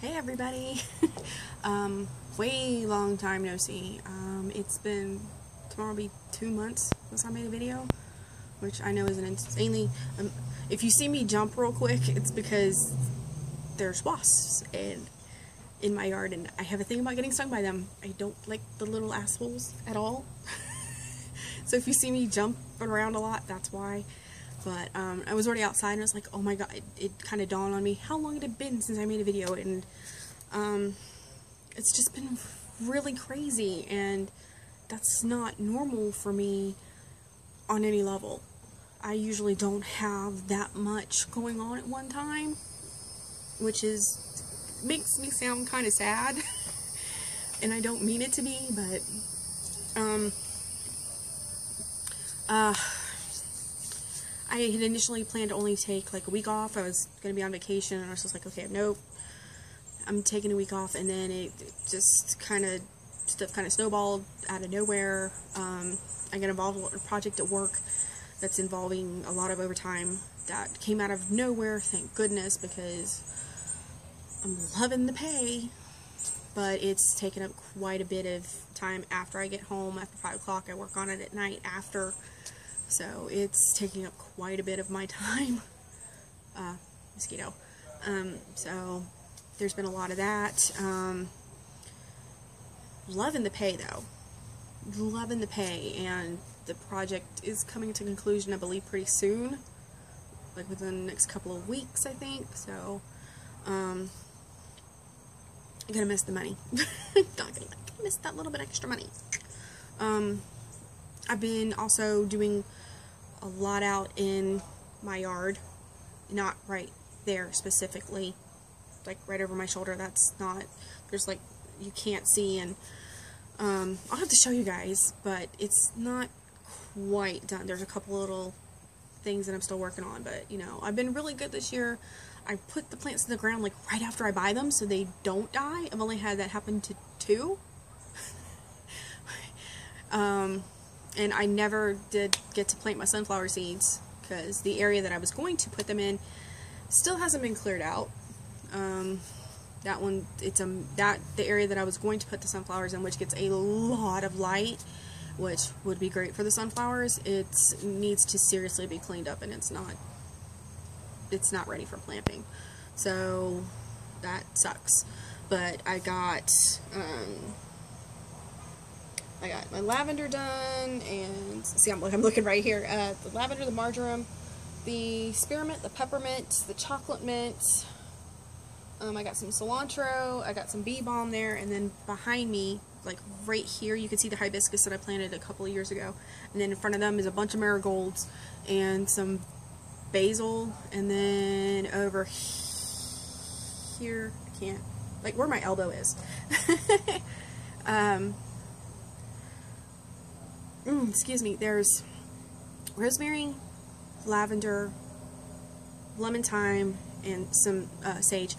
Hey everybody! um, way long time no see. Um, it's been, tomorrow will be two months since I made a video, which I know is an insanely, um, if you see me jump real quick, it's because there's wasps and in my yard and I have a thing about getting stung by them. I don't like the little assholes at all. so if you see me jump around a lot, that's why. But um, I was already outside and I was like, oh my god, it, it kind of dawned on me how long it had been since I made a video. And um, it's just been really crazy. And that's not normal for me on any level. I usually don't have that much going on at one time. Which is, makes me sound kind of sad. and I don't mean it to be, but, um, uh, I had initially planned to only take like a week off. I was going to be on vacation and I was just like, okay, nope. I'm taking a week off and then it, it just kind of, stuff kind of snowballed out of nowhere. Um, I got involved in a project at work that's involving a lot of overtime that came out of nowhere, thank goodness, because I'm loving the pay. But it's taken up quite a bit of time after I get home, after 5 o'clock. I work on it at night after so it's taking up quite a bit of my time. Uh, mosquito. Um, so there's been a lot of that. Um, loving the pay though. Loving the pay and the project is coming to conclusion I believe pretty soon. Like within the next couple of weeks I think. So um, I'm gonna miss the money. Not gonna miss that little bit extra money. Um, I've been also doing a lot out in my yard. Not right there specifically. Like right over my shoulder. That's not, there's like, you can't see and um, I'll have to show you guys, but it's not quite done. There's a couple little things that I'm still working on, but you know, I've been really good this year. I put the plants in the ground like right after I buy them so they don't die. I've only had that happen to two. um, and I never did get to plant my sunflower seeds because the area that I was going to put them in still hasn't been cleared out. Um, that one, it's a um, that the area that I was going to put the sunflowers in, which gets a lot of light, which would be great for the sunflowers. It needs to seriously be cleaned up, and it's not. It's not ready for planting, so that sucks. But I got um, I got my lavender done, and see, I'm, I'm looking right here. Uh, the lavender, the marjoram, the spearmint, the peppermint, the chocolate mint. Um, I got some cilantro, I got some bee balm there, and then behind me, like right here, you can see the hibiscus that I planted a couple of years ago. And then in front of them is a bunch of marigolds and some basil, and then over here, I can't, like where my elbow is. um, mm, excuse me, there's rosemary, lavender, lemon thyme, and some uh, sage.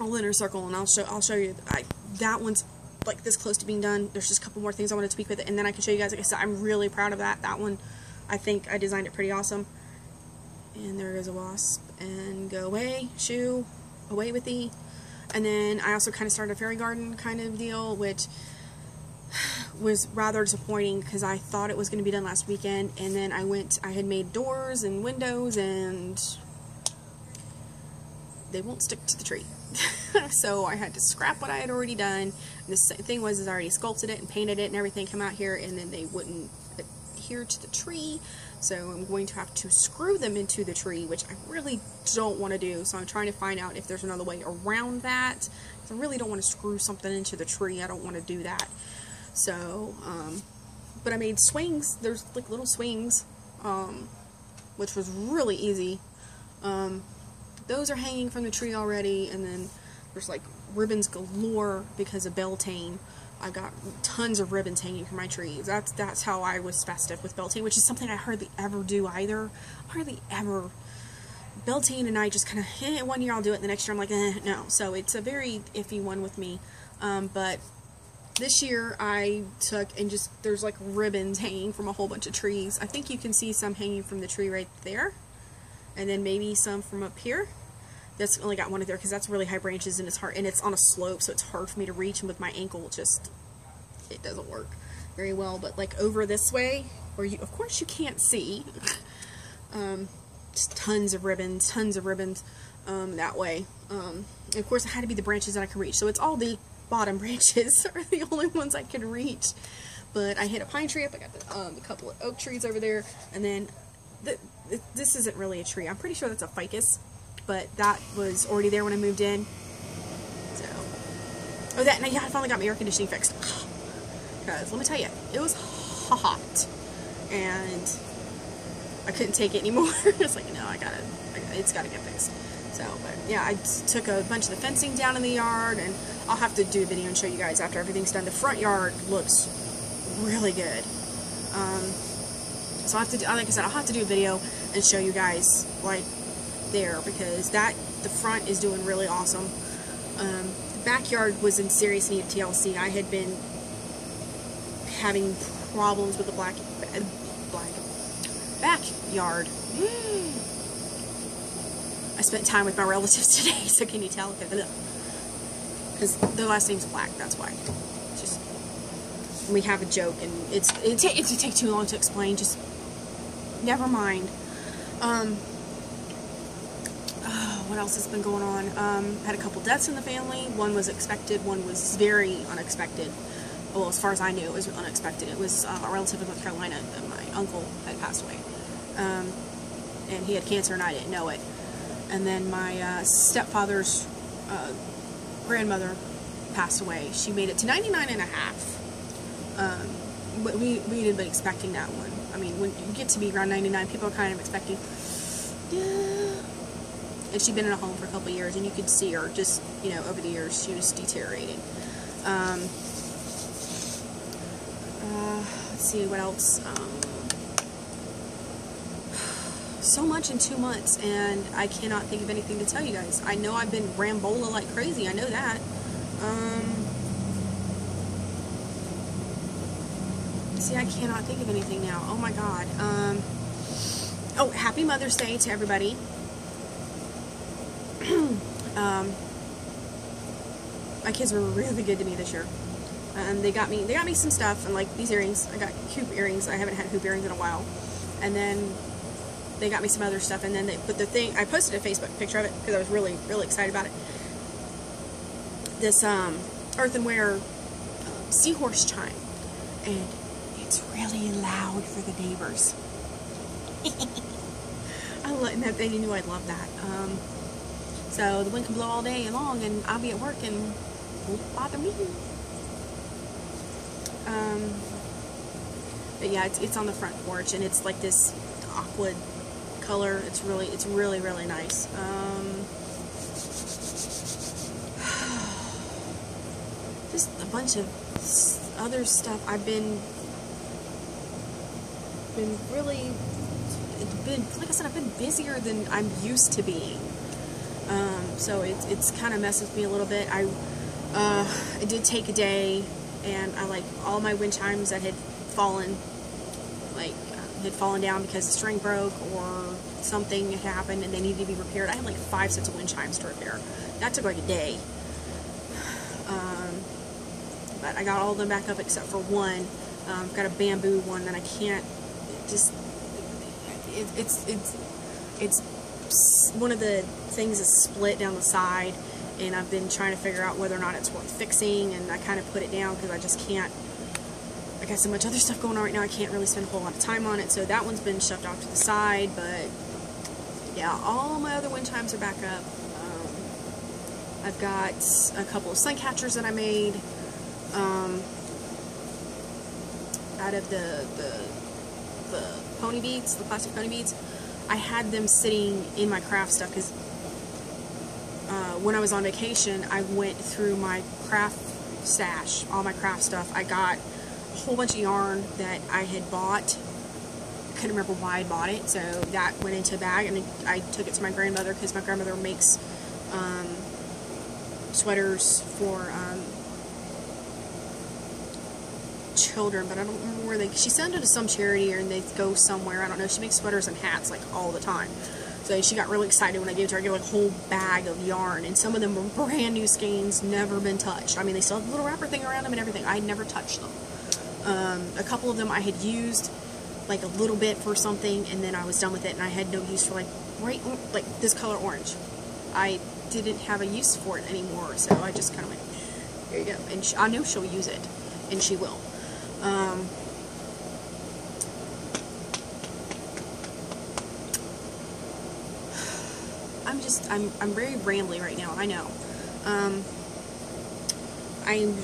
All in a circle, and I'll show I'll show you. I, that one's like this close to being done. There's just a couple more things I want to tweak with it, and then I can show you guys. Like I said, I'm really proud of that. That one, I think I designed it pretty awesome. And there goes a wasp. And go away, shoo, away with thee. And then I also kind of started a fairy garden kind of deal, which was rather disappointing because I thought it was going to be done last weekend and then I went, I had made doors and windows and they won't stick to the tree. so I had to scrap what I had already done. And the thing was is I already sculpted it and painted it and everything come out here and then they wouldn't adhere to the tree. So I'm going to have to screw them into the tree, which I really don't want to do. So I'm trying to find out if there's another way around that. I really don't want to screw something into the tree. I don't want to do that. So, um, but I made swings. There's like little swings, um, which was really easy. Um, those are hanging from the tree already, and then there's like ribbons galore because of Beltane. I got tons of ribbons hanging from my trees. That's that's how I was festive with Beltane, which is something I hardly ever do either. Hardly ever. Beltane and I just kind of, eh, one year I'll do it, the next year I'm like, eh, no. So it's a very iffy one with me. Um, but this year I took and just, there's like ribbons hanging from a whole bunch of trees. I think you can see some hanging from the tree right there. And then maybe some from up here. that's only got one of there because that's really high branches and it's hard and it's on a slope, so it's hard for me to reach. And with my ankle, just it doesn't work very well. But like over this way, where you of course you can't see, um, just tons of ribbons, tons of ribbons um, that way. Um, of course, it had to be the branches that I could reach. So it's all the bottom branches are the only ones I could reach. But I hit a pine tree up. I got the, um, a couple of oak trees over there, and then the, the, this isn't really a tree. I'm pretty sure that's a ficus, but that was already there when I moved in. So, oh, that and yeah, I finally got my air conditioning fixed. Because let me tell you, it was hot, and I couldn't take it anymore. it's like, no, I gotta, I gotta it's gotta get fixed. So, but yeah, I took a bunch of the fencing down in the yard, and I'll have to do a video and show you guys after everything's done. The front yard looks really good. Um, so I have to, do, like I said, I'll have to do a video and show you guys like there because that the front is doing really awesome. Um, the backyard was in serious need of TLC. I had been having problems with the black black backyard. I spent time with my relatives today, so can you tell? Because their last name's Black, that's why. Just we have a joke, and it's it, ta it take too long to explain. Just never mind. Um, oh, what else has been going on? Um, had a couple deaths in the family. One was expected. One was very unexpected. Well, as far as I knew, it was unexpected. It was uh, a relative in North Carolina. My uncle had passed away, um, and he had cancer, and I didn't know it and then my uh, stepfather's uh, grandmother passed away. She made it to 99 and a half. Um, but we, we had been expecting that one. I mean, when you get to be around 99, people are kind of expecting, yeah. And she'd been in a home for a couple years, and you could see her just, you know, over the years, she was deteriorating. Um, uh, let's see, what else? Um, so much in two months, and I cannot think of anything to tell you guys. I know I've been Rambola like crazy. I know that. Um, see, I cannot think of anything now. Oh my god. Um, oh, happy Mother's Day to everybody. um, my kids were really good to me this year. Um, they got me, they got me some stuff, and like these earrings. I got hoop earrings. I haven't had hoop earrings in a while. And then they got me some other stuff, and then they put the thing. I posted a Facebook picture of it because I was really, really excited about it. This um, earthenware um, seahorse chime, and it's really loud for the neighbors. I love that. They knew I'd love that. Um, so the wind can blow all day long, and I'll be at work and won't bother me. Um, but yeah, it's, it's on the front porch, and it's like this aqua color. It's really, it's really, really nice. Um, just a bunch of other stuff. I've been, been really, been, like I said, I've been busier than I'm used to being. Um, so it, it's kind of messes me a little bit. I, uh, I did take a day and I like all my wind chimes that had fallen, like had fallen down because the string broke or something had happened and they needed to be repaired. I had like five sets of wind chimes to repair. That took like a day. Um, but I got all of them back up except for one. Um, got a bamboo one that I can't just. It, it's it's it's one of the things is split down the side, and I've been trying to figure out whether or not it's worth fixing. And I kind of put it down because I just can't got so much other stuff going on right now, I can't really spend a whole lot of time on it, so that one's been shoved off to the side, but yeah, all my other wind chimes are back up. Um, I've got a couple of sun catchers that I made um, out of the, the, the pony beads, the plastic pony beads. I had them sitting in my craft stuff because uh, when I was on vacation, I went through my craft stash, all my craft stuff. I got whole bunch of yarn that I had bought. Couldn't remember why I bought it, so that went into a bag, and I took it to my grandmother because my grandmother makes um, sweaters for um, children, but I don't remember where they. She sent it to some charity, and they go somewhere. I don't know. She makes sweaters and hats like all the time. So she got really excited when I gave it to her. I gave her like a whole bag of yarn, and some of them were brand new skeins, never been touched. I mean, they still have the little wrapper thing around them and everything. I never touched them. Um, a couple of them I had used like a little bit for something, and then I was done with it, and I had no use for like bright, like this color orange. I didn't have a use for it anymore, so I just kind of went, there you go. And she, I know she'll use it, and she will. Um, I'm just, I'm, I'm very rambly right now, I know. Um, I'm,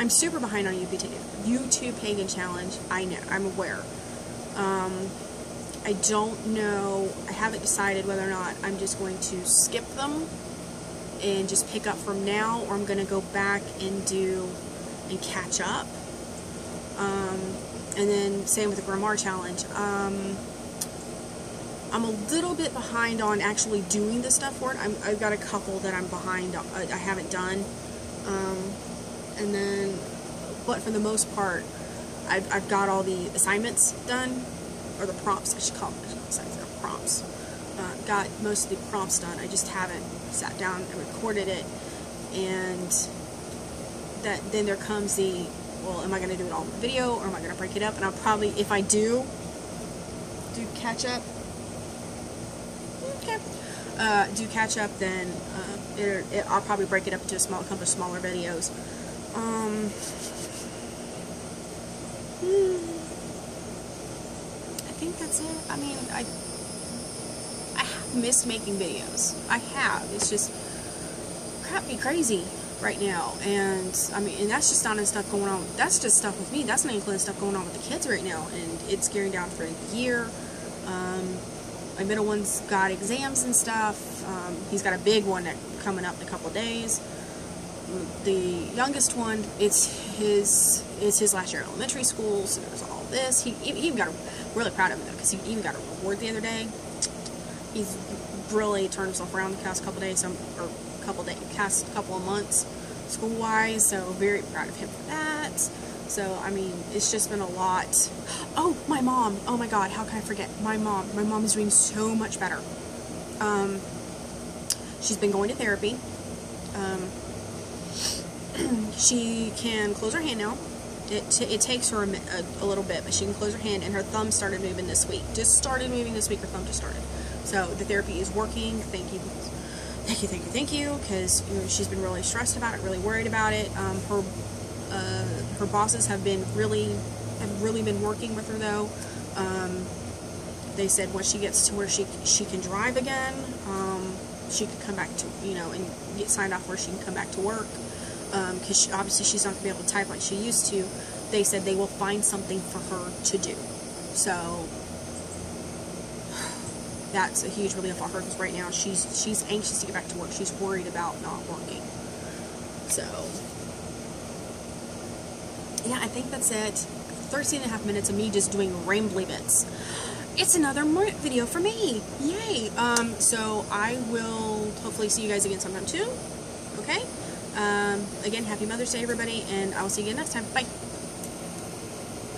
I'm super behind on UPT, YouTube Pagan Challenge, I know, I'm aware. Um, I don't know, I haven't decided whether or not I'm just going to skip them and just pick up from now, or I'm going to go back and do, and catch up. Um, and then same with the Grimoire Challenge. Um, I'm a little bit behind on actually doing the stuff for it. i have got a couple that I'm behind, uh, I, haven't done. Um, and then, but for the most part, I've, I've got all the assignments done, or the prompts, I should call them assignments, they're prompts. Uh, got most of the prompts done. I just haven't sat down and recorded it. And that then there comes the, well, am I going to do it all in the video, or am I going to break it up? And I'll probably, if I do, do catch up, okay, uh, do catch up, then uh, it, it, I'll probably break it up into a small, couple of smaller videos. Um, I think that's it. I mean, I I have missed making videos. I have. It's just crap me crazy right now. And I mean, and that's just not enough stuff going on. That's just stuff with me. That's not including stuff going on with the kids right now. And it's gearing down for a year. Um, my middle one's got exams and stuff. Um, he's got a big one that coming up in a couple days. The youngest one, it's his it's his last year at elementary school, so there's all this. He, he even got a, really proud of him though, because he even got a reward the other day. He's really turned himself around the past couple days, or a couple days, past couple of months, school wise. So very proud of him for that. So, I mean, it's just been a lot. Oh, my mom. Oh my god, how can I forget? My mom. My mom is doing so much better. Um, she's been going to therapy. Um, she can close her hand now. It, it takes her a, a, a, little bit, but she can close her hand, and her thumb started moving this week. Just started moving this week, her thumb just started. So the therapy is working. Thank you. Thank you, thank you, thank you, because you know, she's been really stressed about it, really worried about it. Um, her uh, her bosses have been really have really been working with her though. Um, they said once she gets to where she she can drive again, um, she could come back to you know and get signed off where she can come back to work because um, obviously she's not gonna be able to type like she used to. They said they will find something for her to do. So that's a huge relief for her because right now she's she's anxious to get back to work. She's worried about not working. So yeah, I think that's it. 13 and a half minutes of me just doing rambly bits. It's another video for me. Yay. Um, so I will hopefully see you guys again sometime too. Okay? Um, again, happy Mother's Day, everybody, and I will see you again next time. Bye.